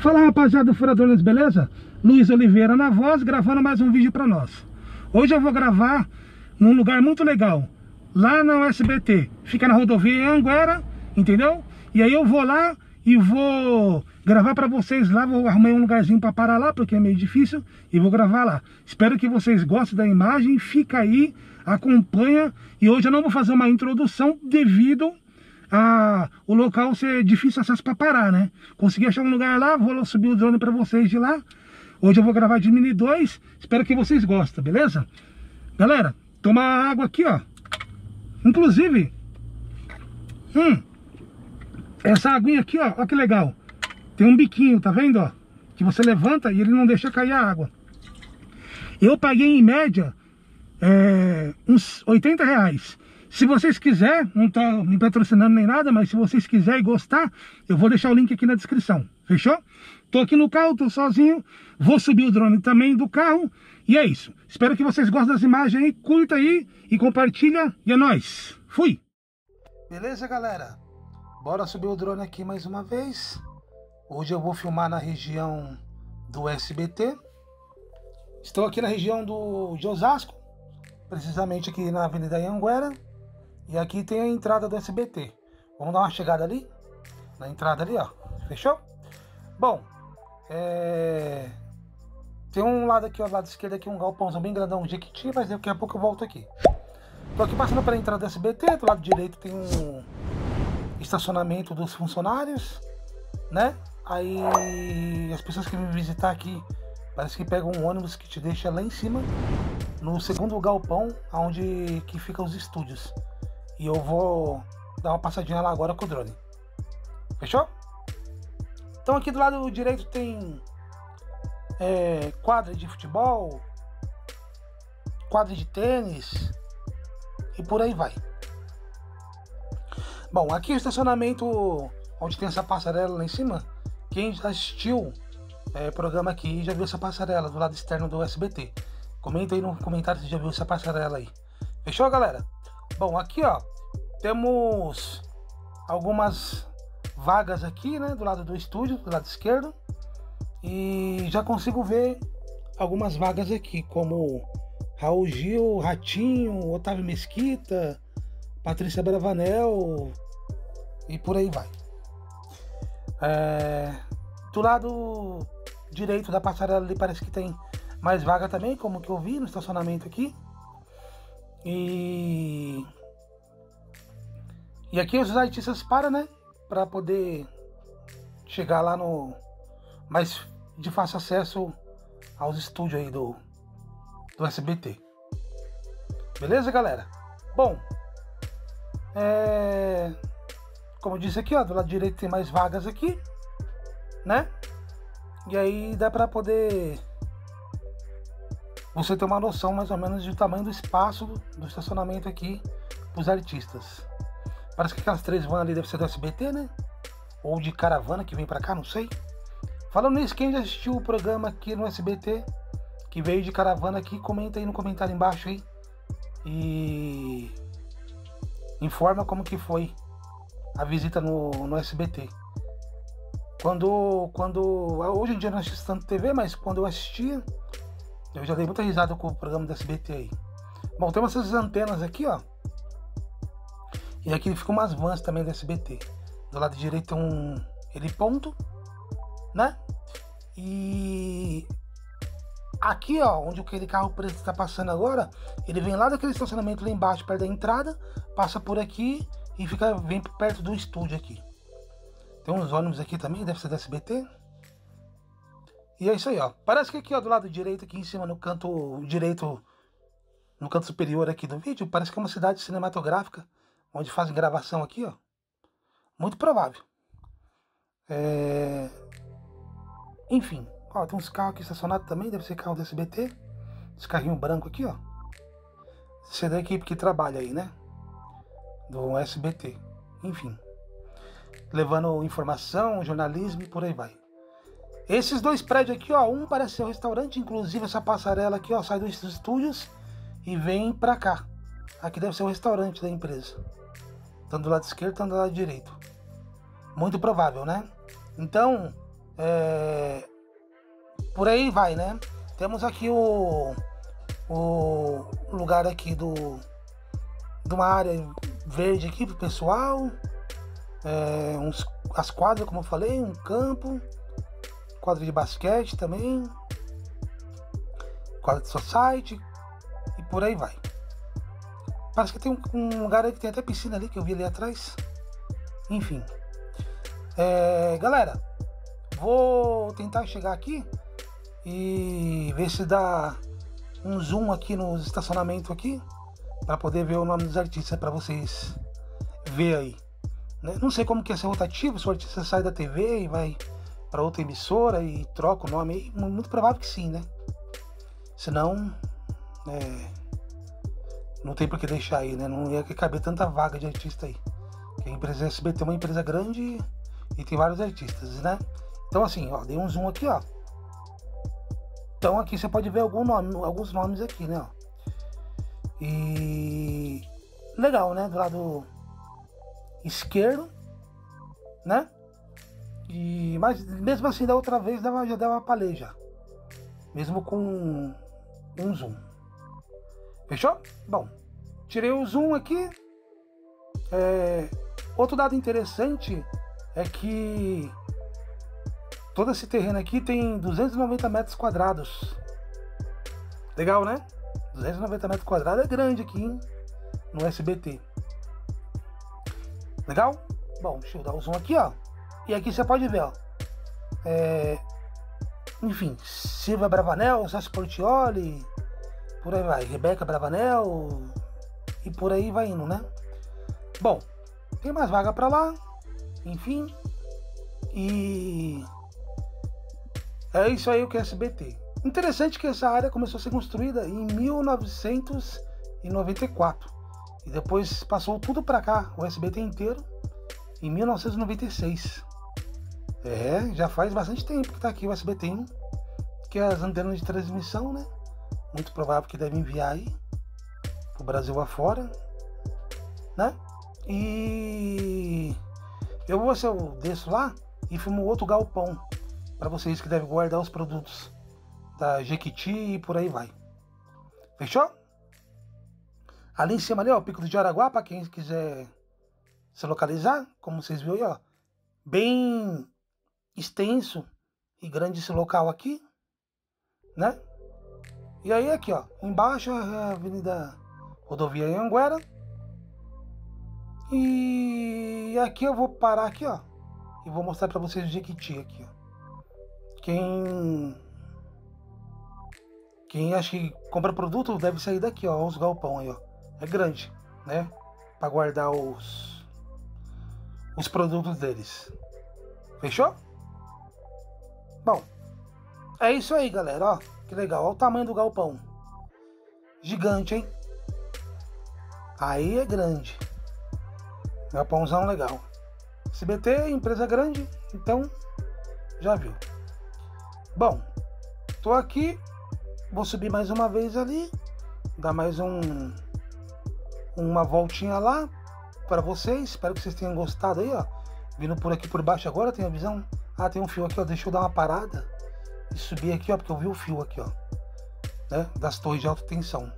Fala rapaziada do Furadores, beleza? Luiz Oliveira na voz, gravando mais um vídeo pra nós. Hoje eu vou gravar num lugar muito legal Lá na USBT Fica na rodovia Anguera, entendeu? E aí eu vou lá e vou gravar pra vocês lá. Vou arrumar um lugarzinho pra parar lá, porque é meio difícil E vou gravar lá. Espero que vocês gostem da imagem, fica aí, acompanha. E hoje eu não vou fazer uma introdução devido a, o local ser difícil acesso para parar, né? Consegui achar um lugar lá, vou subir o drone para vocês de lá. Hoje eu vou gravar de Mini 2, espero que vocês gostem, beleza? Galera, tomar água aqui, ó. Inclusive, hum, essa aguinha aqui, ó, ó que legal. Tem um biquinho, tá vendo, ó? Que você levanta e ele não deixa cair a água. Eu paguei em média é, uns 80 reais. Se vocês quiserem, não tá me patrocinando nem nada, mas se vocês quiserem gostar, eu vou deixar o link aqui na descrição. Fechou? Tô aqui no carro, tô sozinho. Vou subir o drone também do carro. E é isso. Espero que vocês gostem das imagens aí. Curta aí e compartilha. E é nóis. Fui! Beleza, galera? Bora subir o drone aqui mais uma vez. Hoje eu vou filmar na região do SBT. Estou aqui na região do, de Osasco. Precisamente aqui na Avenida Anguera. E aqui tem a entrada do SBT. Vamos dar uma chegada ali? Na entrada ali, ó. Fechou? Bom, é... Tem um lado aqui, ó, lado esquerdo aqui, um galpãozão bem grandão, um jequiti, mas daqui a pouco eu volto aqui. Tô aqui passando pela entrada do SBT, do lado direito tem um estacionamento dos funcionários, né? Aí as pessoas que vêm visitar aqui, parece que pegam um ônibus que te deixa lá em cima, no segundo galpão, onde que ficam os estúdios. E eu vou dar uma passadinha lá agora com o drone. Fechou? Então aqui do lado direito tem é, quadra de futebol, quadra de tênis e por aí vai. Bom, aqui o estacionamento onde tem essa passarela lá em cima. Quem já assistiu é, programa aqui já viu essa passarela do lado externo do SBT. Comenta aí no comentário se já viu essa passarela aí. Fechou, galera? Bom, aqui ó, temos algumas vagas aqui, né, do lado do estúdio, do lado esquerdo. E já consigo ver algumas vagas aqui, como Raul Gil, Ratinho, Otávio Mesquita, Patrícia Bravanel e por aí vai. É, do lado direito da passarela ali parece que tem mais vaga também, como que eu vi no estacionamento aqui. E e aqui os artistas param, né? Para poder chegar lá no. Mais de fácil acesso aos estúdios aí do, do SBT. Beleza, galera? Bom, é... como eu disse aqui, ó, do lado direito tem mais vagas aqui, né? E aí dá para poder você ter uma noção mais ou menos do tamanho do espaço do estacionamento aqui para os artistas. Parece que aquelas três vans ali devem ser do SBT, né? Ou de caravana que vem pra cá, não sei. Falando nisso, quem já assistiu o programa aqui no SBT, que veio de caravana aqui, comenta aí no comentário embaixo aí. E informa como que foi a visita no, no SBT. Quando, quando. Hoje em dia não assisto tanto TV, mas quando eu assistia, eu já dei muita risada com o programa do SBT aí. Bom, temos essas antenas aqui, ó. E aqui ficam umas vans também do SBT. Do lado direito tem um heliponto, né? E aqui, ó, onde aquele carro preto está passando agora, ele vem lá daquele estacionamento lá embaixo, perto da entrada, passa por aqui e fica vem perto do estúdio aqui. Tem uns ônibus aqui também, deve ser da SBT. E é isso aí, ó. Parece que aqui, ó, do lado direito, aqui em cima, no canto direito, no canto superior aqui do vídeo, parece que é uma cidade cinematográfica onde fazem gravação aqui, ó. Muito provável. É... Enfim, ó, tem uns carros aqui estacionados também, deve ser carro do SBT. Esse carrinho branco aqui, ó. Esse é da equipe que trabalha aí, né? Do SBT. Enfim. Levando informação, jornalismo e por aí vai. Esses dois prédios aqui, ó, um parece ser um restaurante, inclusive essa passarela aqui, ó, sai dos estúdios e vem pra cá. Aqui deve ser o restaurante da empresa tanto do lado esquerdo, tanto do lado direito. Muito provável, né? Então, É, por aí vai, né? Temos aqui o, o lugar aqui do de uma área verde aqui pro pessoal. É, uns, as quadras, como eu falei, um campo, quadra de basquete também, quadra de society e por aí vai. Parece que tem um, um lugar aí que tem até piscina ali que eu vi ali atrás. Enfim. É, galera, vou tentar chegar aqui e ver se dá um zoom aqui no estacionamento aqui para poder ver o nome dos artistas para vocês ver aí. Né? Não sei como que é ser rotativo, se o artista sai da TV e vai para outra emissora e troca o nome muito provável que sim, né? Senão, é, não tem por que deixar aí, né? Não ia caber tanta vaga de artista aí. Porque a empresa SBT é uma empresa grande e tem vários artistas, né? Então assim, ó, dei um zoom aqui, ó. Então aqui você pode ver algum nome, alguns nomes aqui, né? E legal, né? Do lado esquerdo, né? E mas mesmo assim da outra vez dava, já dava paleja, mesmo com um zoom. Fechou? Bom, tirei o zoom aqui. É, outro dado interessante é que todo esse terreno aqui tem 290 metros quadrados. Legal, né? 290 metros quadrados é grande aqui hein? no SBT. Legal? Bom, deixa eu dar um zoom aqui, ó. E aqui você pode ver, ó. É... Enfim, Silvia Bravanel, Sassi Portioli, por aí vai. Rebeca Bravanel e por aí vai indo, né? Bom, tem mais vaga para lá, enfim. E é isso aí o que é SBT. Interessante que essa área começou a ser construída em 1994 e depois passou tudo para cá, o SBT inteiro, em 1996. É, já faz bastante tempo que está aqui o SBT, hein? que é as antenas de transmissão, né? Muito provável que deve enviar aí pro Brasil afora, né? E eu vou se eu desço lá e filmo outro galpão para vocês que devem guardar os produtos da Jequiti e por aí vai. Fechou? Ali em cima ali, ó, o Pico de Araguá, para quem quiser se localizar, como vocês viram aí, ó, bem extenso e grande esse local aqui, né? E aí aqui, ó, embaixo é a Avenida Rodovia Anguera. E aqui eu vou parar aqui, ó, e vou mostrar para vocês o Jequiti aqui, ó. Quem quem acha que compra produto deve sair daqui, ó, os galpão aí, ó. É grande, né? Para guardar os os produtos deles. Fechou? Bom, é isso aí, galera, ó. Que legal, olha o tamanho do galpão. Gigante, hein? Aí é grande. Galpãozão legal. CBT, empresa grande, então já viu. Bom, tô aqui Vou subir mais uma vez ali, dar mais um uma voltinha lá para vocês. Espero que vocês tenham gostado aí, ó. Vindo por aqui por baixo agora, tem a visão. Ah, tem um fio aqui, ó. Deixa eu dar uma parada e subir aqui, ó, porque eu vi o fio aqui, ó. Né? Das torres de alta tensão.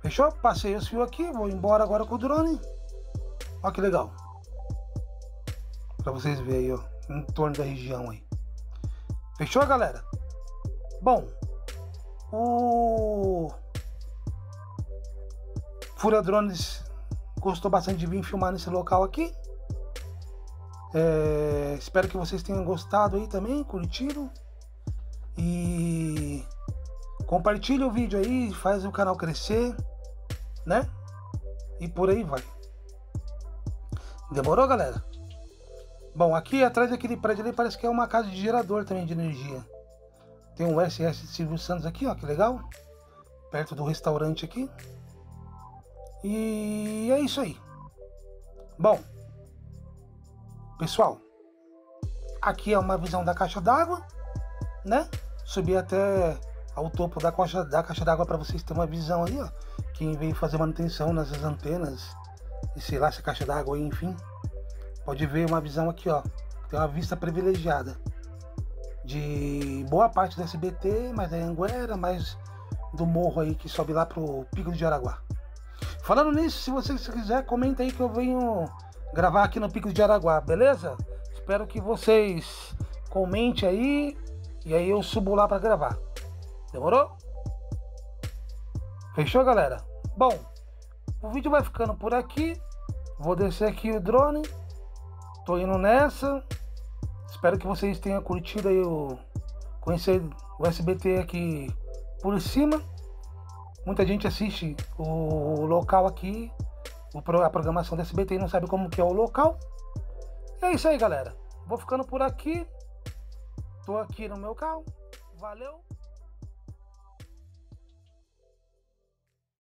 Fechou? Passei os fios aqui, vou embora agora com o drone. Ó que legal. Para vocês verem aí, ó, em torno da região aí. Fechou, galera? Bom, o Fura Drones gostou bastante de vir filmar nesse local aqui. É, espero que vocês tenham gostado aí também, curtiram. E compartilha o vídeo aí, faz o canal crescer, né? E por aí vai. Demorou, galera? Bom, aqui atrás daquele prédio ali parece que é uma casa de gerador também de energia. Tem um SS Silvio Santos aqui, ó, que legal. Perto do restaurante aqui. E é isso aí. Bom, pessoal, aqui é uma visão da caixa d'água, né? Subir até ao topo da caixa da caixa d'água para vocês terem uma visão aí, ó. Quem veio fazer manutenção nessas antenas e sei lá, essa caixa d'água aí, enfim, pode ver uma visão aqui, ó. Tem uma vista privilegiada. de boa parte do SBT, mas é Anguera, mais do morro aí que sobe lá pro Pico de Jaraguá. Falando nisso, se você quiser, comenta aí que eu venho gravar aqui no Pico de Jaraguá, beleza? Espero que vocês comentem aí e aí eu subo lá para gravar. Demorou? Fechou, galera? Bom, o vídeo vai ficando por aqui. Vou descer aqui o drone. Tô indo nessa. Espero que vocês tenham curtido aí o conhecer o SBT aqui por cima. Muita gente assiste o local aqui, a programação do SBT e não sabe como que é o local. E é isso aí, galera. Vou ficando por aqui. Tô aqui no meu carro. Valeu.